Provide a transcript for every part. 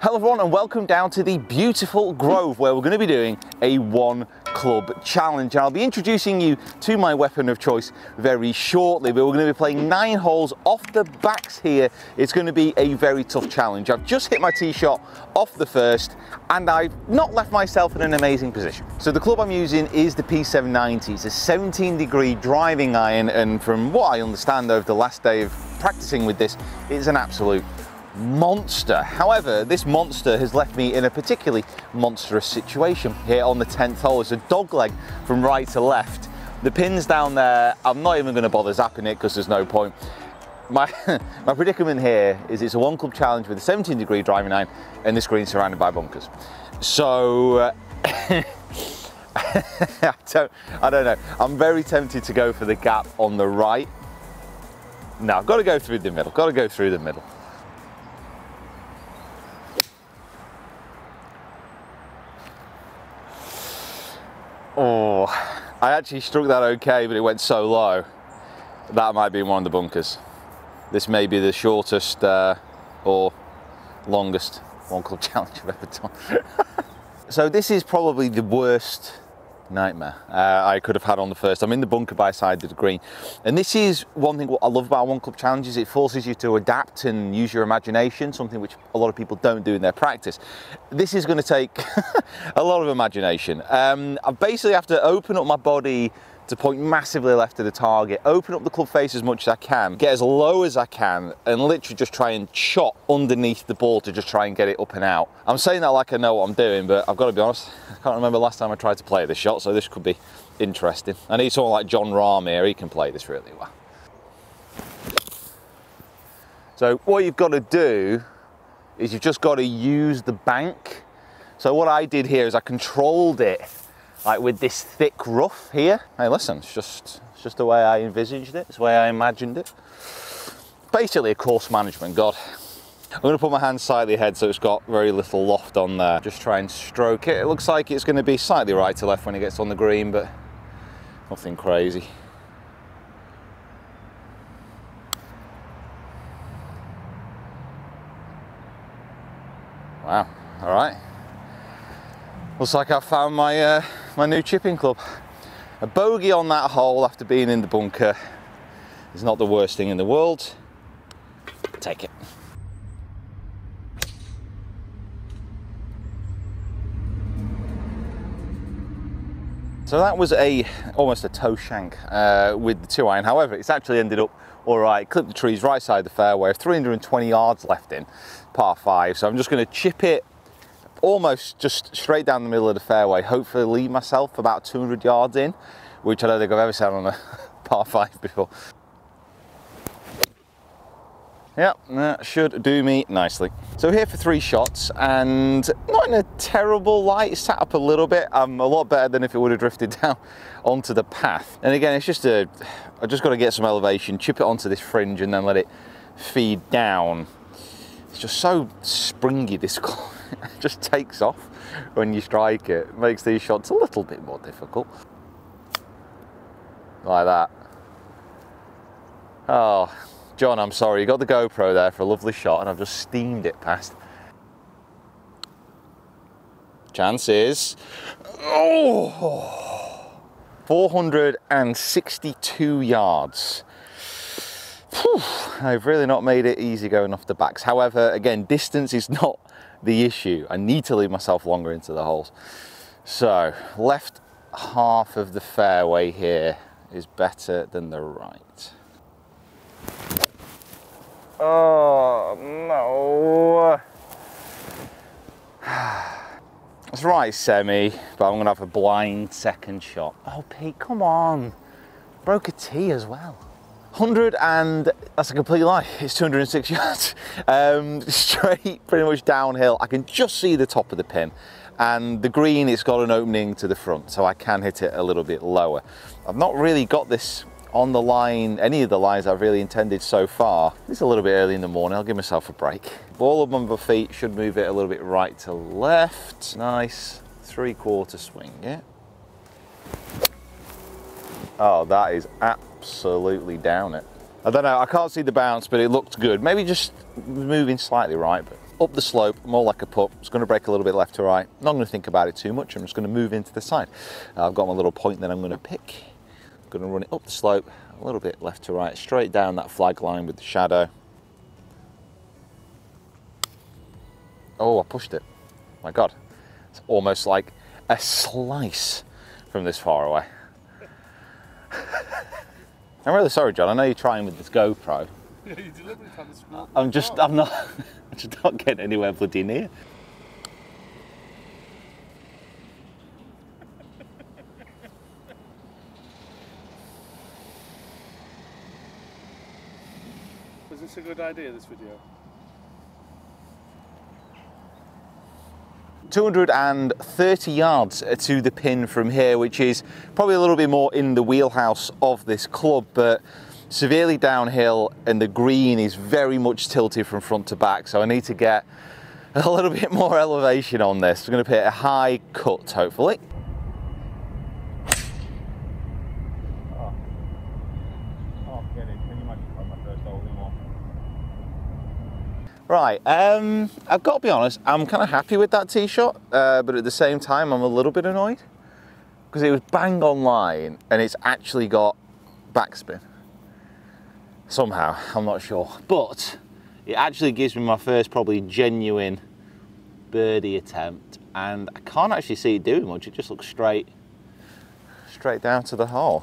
Hello everyone and welcome down to the beautiful Grove where we're going to be doing a one club challenge. I'll be introducing you to my weapon of choice very shortly but we're going to be playing nine holes off the backs here. It's going to be a very tough challenge. I've just hit my tee shot off the first and I've not left myself in an amazing position. So the club I'm using is the P790. It's a 17 degree driving iron and from what I understand over the last day of practicing with this, it's an absolute monster. However, this monster has left me in a particularly monstrous situation here on the 10th hole. It's a dog leg from right to left. The pin's down there. I'm not even going to bother zapping it because there's no point. My, my predicament here is it's a one club challenge with a 17 degree driving iron and this green surrounded by bunkers. So, uh, I, don't, I don't know. I'm very tempted to go for the gap on the right. No, I've got to go through the middle. Got to go through the middle. Oh, I actually struck that okay, but it went so low. That might be one of the bunkers. This may be the shortest uh, or longest one club challenge I've ever done. so this is probably the worst nightmare uh, I could have had on the first. I'm in the bunker by side of the green. And this is one thing what I love about one club challenges. It forces you to adapt and use your imagination, something which a lot of people don't do in their practice. This is going to take a lot of imagination. Um, I basically have to open up my body to point massively left of the target, open up the club face as much as I can, get as low as I can, and literally just try and chop underneath the ball to just try and get it up and out. I'm saying that like I know what I'm doing, but I've got to be honest, I can't remember last time I tried to play this shot, so this could be interesting. I need someone like Jon Rahm here, he can play this really well. So what you've got to do is you've just got to use the bank. So what I did here is I controlled it like with this thick rough here. Hey, listen, it's just, it's just the way I envisaged it, it's the way I imagined it. Basically a course management god. I'm gonna put my hand slightly ahead so it's got very little loft on there. Just try and stroke it. It looks like it's gonna be slightly right to left when it gets on the green, but nothing crazy. Wow, all right. Looks like I found my uh, my new chipping club. A bogey on that hole after being in the bunker is not the worst thing in the world. Take it. So that was a almost a toe shank uh, with the two iron. However, it's actually ended up all right. Clipped the trees right side of the fairway. 320 yards left in par five. So I'm just going to chip it almost just straight down the middle of the fairway, hopefully leave myself about 200 yards in, which I don't think I've ever said on a par five before. Yep, that should do me nicely. So here for three shots and not in a terrible light, sat up a little bit. I'm a lot better than if it would have drifted down onto the path. And again, it's just a, I just got to get some elevation, chip it onto this fringe and then let it feed down. It's just so springy, this club. just takes off when you strike it. it. Makes these shots a little bit more difficult. Like that. Oh, John, I'm sorry. You got the GoPro there for a lovely shot and I've just steamed it past. Chances. Oh! 462 yards. Whew, I've really not made it easy going off the backs. However, again, distance is not the issue. I need to leave myself longer into the holes. So left half of the fairway here is better than the right. Oh no. That's right, Semi, but I'm gonna have a blind second shot. Oh Pete, come on. Broke a tee as well. 100 and that's a complete lie. It's 206 yards. Um, straight, pretty much downhill. I can just see the top of the pin and the green, it's got an opening to the front, so I can hit it a little bit lower. I've not really got this on the line, any of the lines I've really intended so far. It's a little bit early in the morning, I'll give myself a break. Ball of my feet should move it a little bit right to left. Nice three quarter swing, yeah? Oh, that is absolutely down it. I don't know, I can't see the bounce, but it looked good. Maybe just moving slightly right, but up the slope, more like a putt. It's going to break a little bit left to right. Not going to think about it too much. I'm just going to move into the side. Uh, I've got my little point that I'm going to pick. I'm going to run it up the slope, a little bit left to right, straight down that flag line with the shadow. Oh, I pushed it. My God. It's almost like a slice from this far away. I'm really sorry, John. I know you're trying with this GoPro. Yeah, you deliberately found the small. I'm just, I'm not, I'm just not getting anywhere bloody near. Was this a good idea, this video? 230 yards to the pin from here, which is probably a little bit more in the wheelhouse of this club, but severely downhill and the green is very much tilted from front to back. So I need to get a little bit more elevation on this. I'm gonna hit a high cut, hopefully. Right, um, I've got to be honest, I'm kind of happy with that tee shot, uh, but at the same time, I'm a little bit annoyed because it was bang on line and it's actually got backspin. Somehow, I'm not sure. But it actually gives me my first probably genuine birdie attempt and I can't actually see it doing much, it just looks straight, straight down to the hole.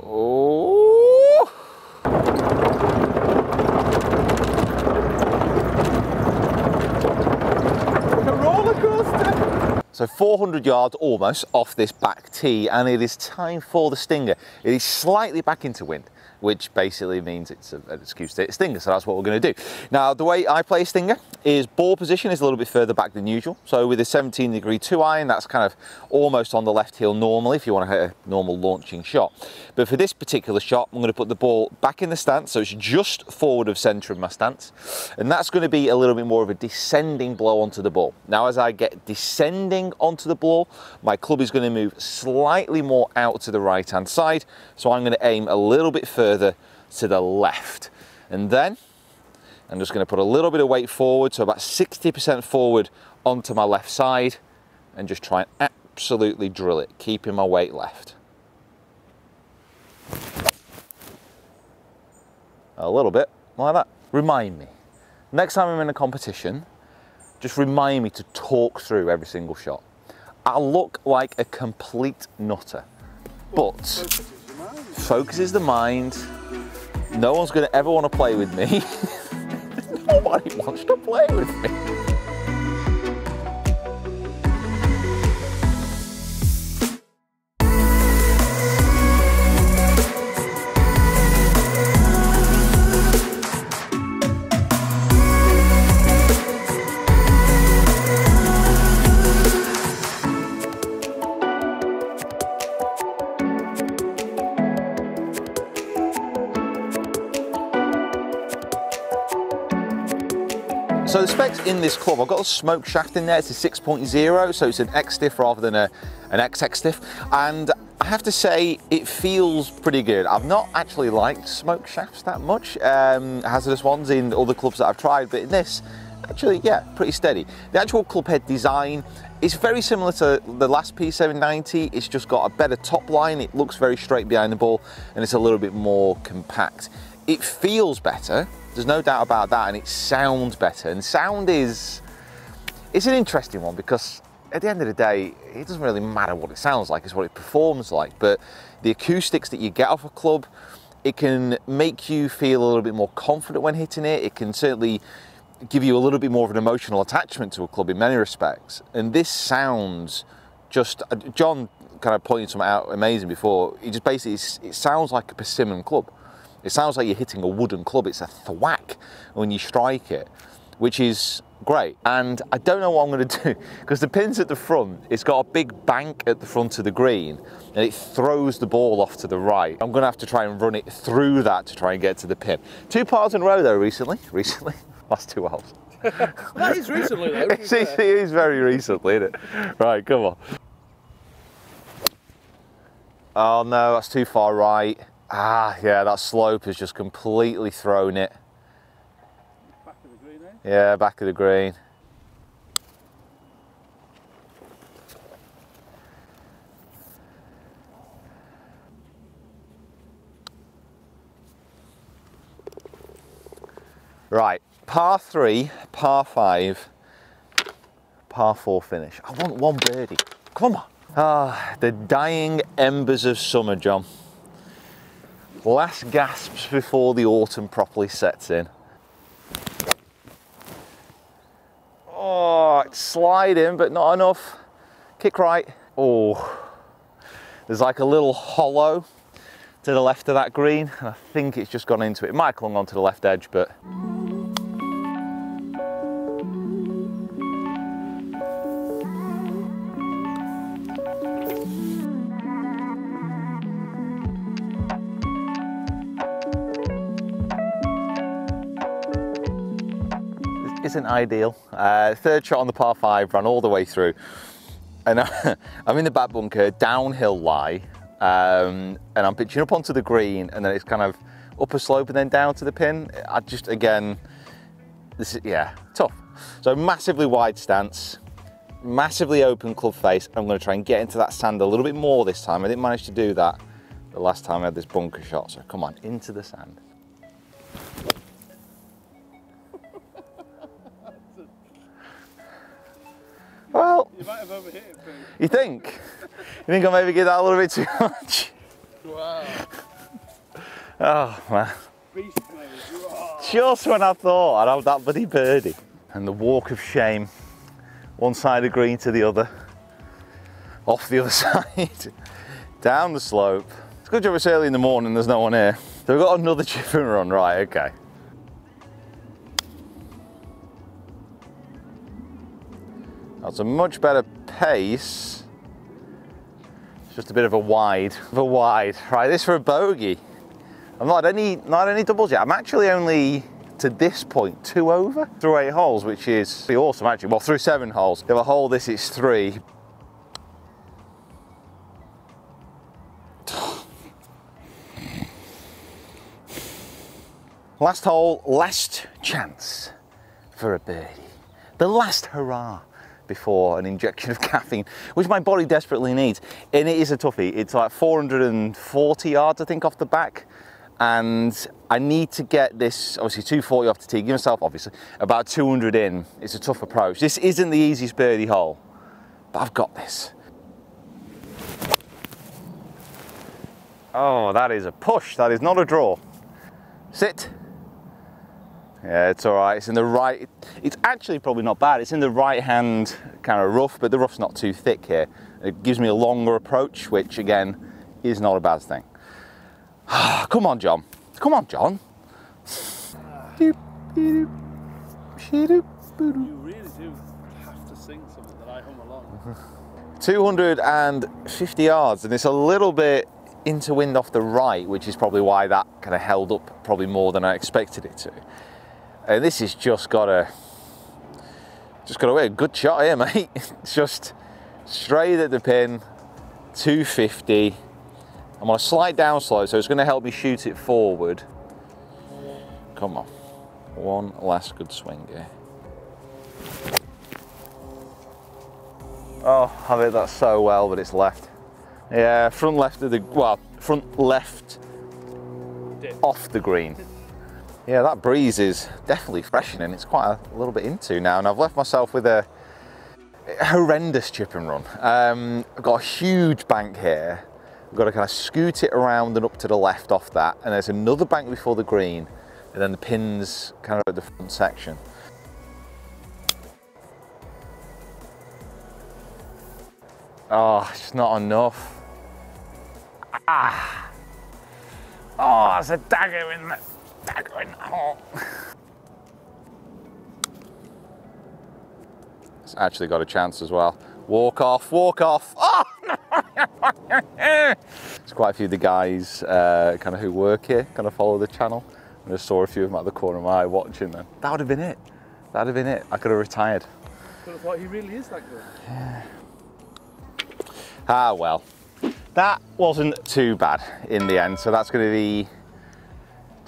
Oh. So 400 yards almost off this back tee and it is time for the stinger. It is slightly back into wind which basically means it's an excuse to hit a stinger, so that's what we're going to do. Now, the way I play a stinger is ball position is a little bit further back than usual. So with a 17 degree two iron, that's kind of almost on the left heel normally if you want to hit a normal launching shot. But for this particular shot, I'm going to put the ball back in the stance, so it's just forward of center of my stance. And that's going to be a little bit more of a descending blow onto the ball. Now, as I get descending onto the ball, my club is going to move slightly more out to the right-hand side. So I'm going to aim a little bit further further to the left. And then I'm just going to put a little bit of weight forward, so about 60% forward onto my left side, and just try and absolutely drill it, keeping my weight left. A little bit, like that. Remind me. Next time I'm in a competition, just remind me to talk through every single shot. I look like a complete nutter, but focuses the mind. No one's going to ever want to play with me. Nobody wants to play with me. In this club, I've got a smoke shaft in there, it's a 6.0, so it's an X stiff rather than a, an XX stiff. And I have to say, it feels pretty good. I've not actually liked smoke shafts that much, um, HZRDUS ones in other clubs that I've tried, but in this, actually, yeah, pretty steady. The actual club head design is very similar to the last P790. It's just got a better top line. It looks very straight behind the ball and it's a little bit more compact. It feels better, there's no doubt about that, and it sounds better. And sound is, it's an interesting one because at the end of the day, it doesn't really matter what it sounds like, it's what it performs like. But the acoustics that you get off a club, it can make you feel a little bit more confident when hitting it. It can certainly give you a little bit more of an emotional attachment to a club in many respects. And this sounds just, uh, John kind of pointed something out amazing before. He just basically, it sounds like a persimmon club. It sounds like you're hitting a wooden club. It's a thwack when you strike it, which is great. And I don't know what I'm going to do because the pin's at the front. It's got a big bank at the front of the green and it throws the ball off to the right. I'm going to have to try and run it through that to try and get to the pin. Two pars in a row though recently. Recently. Last two holes. that is recently though. it is very recently, isn't it? Right, come on. Oh no, that's too far right. Ah, yeah, that slope has just completely thrown it. Back of the green, eh? Yeah, back of the green. Right, par three, par five, par four finish. I want one birdie. Come on. Ah, the dying embers of summer, John. Last gasps before the autumn properly sets in. Oh, it's sliding, but not enough. Kick right. Oh, there's like a little hollow to the left of that green. I think it's just gone into it. It might have clung onto the left edge, but isn't ideal. Uh, third shot on the par five, ran all the way through. And I'm in the back bunker, downhill lie, um, and I'm pitching up onto the green, and then it's kind of up a slope and then down to the pin. I just, again, this is, yeah, tough. So massively wide stance, massively open club face. I'm going to try and get into that sand a little bit more this time. I didn't manage to do that the last time I had this bunker shot. So come on, into the sand. You might have overhit it, Pete. you think? You think I maybe give that a little bit too much? Wow. Oh man. Beast mode. Just when I thought I'd have that bloody birdie. And the walk of shame, one side of green to the other, off the other side, down the slope. It's a good job it's early in the morning, there's no one here. So we've got another chip and run, right, okay. That's a much better pace. It's just a bit of a wide, of a wide. Right, this for a bogey. I'm not any not any doubles yet. I'm actually only to this point two over through eight holes, which is pretty awesome actually. Well, through seven holes. If I hold this, it's three. Last hole, last chance for a birdie. The last hurrah before an injection of caffeine, which my body desperately needs. And it is a toughie. It's like 440 yards, I think, off the back. And I need to get this, obviously 240 off the tee, give myself, obviously, about 200 in. It's a tough approach. This isn't the easiest birdie hole, but I've got this. Oh, that is a push. That is not a draw. Sit. Yeah, it's all right. It's in the right. It's actually probably not bad. It's in the right hand kind of rough, but the rough's not too thick here. It gives me a longer approach, which again is not a bad thing. Come on, John. Come on, John. You really do have to sing something that I hum along. 250 yards, and it's a little bit into wind off the right, which is probably why that kind of held up probably more than I expected it to. And this has just got a just got a good shot here, mate. It's just straight at the pin, 250. I'm on a slight downslope, so it's going to help me shoot it forward. Come on, one last good swing here. Oh, I've hit that so well, but it's left. Yeah, front left of the, well, front left off the green. Yeah, that breeze is definitely freshening. It's quite a little bit into now, and I've left myself with a horrendous chip and run. Um, I've got a huge bank here. I've got to kind of scoot it around and up to the left off that, and there's another bank before the green, and then the pins kind of at the front section. Oh, it's not enough. Ah. Oh, there's a dagger in the dagger in the hole. It's actually got a chance as well. Walk off, walk off. Oh, no. There's quite a few of the guys uh, kind of who work here, kind of follow the channel. I just saw a few of them at the corner of my eye watching them. That would have been it. That would have been it. I could have retired. But I thought he really is that good. Ah, well. that wasn't too bad in the end. So that's going to be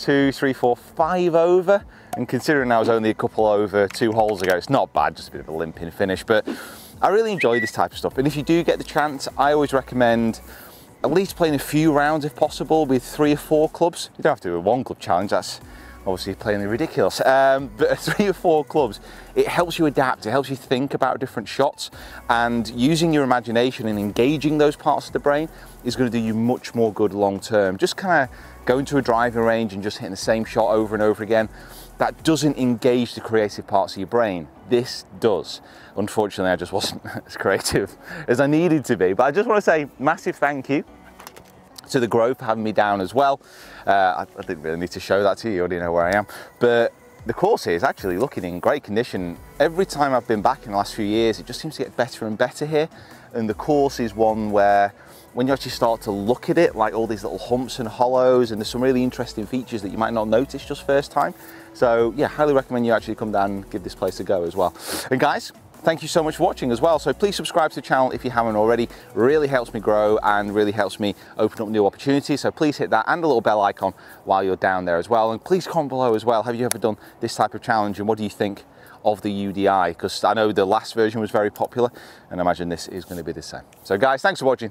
two, three, four, five over. And considering I was only a couple over two holes ago, it's not bad, just a bit of a limping finish. But I really enjoy this type of stuff. And if you do get the chance, I always recommend at least playing a few rounds if possible with three or four clubs. You don't have to do a one club challenge, that's obviously plainly ridiculous. Um, but three or four clubs, it helps you adapt, it helps you think about different shots and using your imagination and engaging those parts of the brain is going to do you much more good long term. Just kind of going to a driving range and just hitting the same shot over and over again, that doesn't engage the creative parts of your brain. This does. Unfortunately, I just wasn't as creative as I needed to be. But I just want to say massive thank you to the Grove for having me down as well. Uh, I, I, didn't really need to show that to you, you already know where I am. But the course here is actually looking in great condition. Every time I've been back in the last few years, it just seems to get better and better here. And the course is one where when you actually start to look at it, like all these little humps and hollows, and there's some really interesting features that you might not notice just first time. So yeah, highly recommend you actually come down and give this place a go as well. And guys, thank you so much for watching as well. So please subscribe to the channel if you haven't already. Really helps me grow and really helps me open up new opportunities. So please hit that and a little bell icon while you're down there as well. And please comment below as well. Have you ever done this type of challenge and what do you think of the UDI? Because I know the last version was very popular and I imagine this is going to be the same. So guys, thanks for watching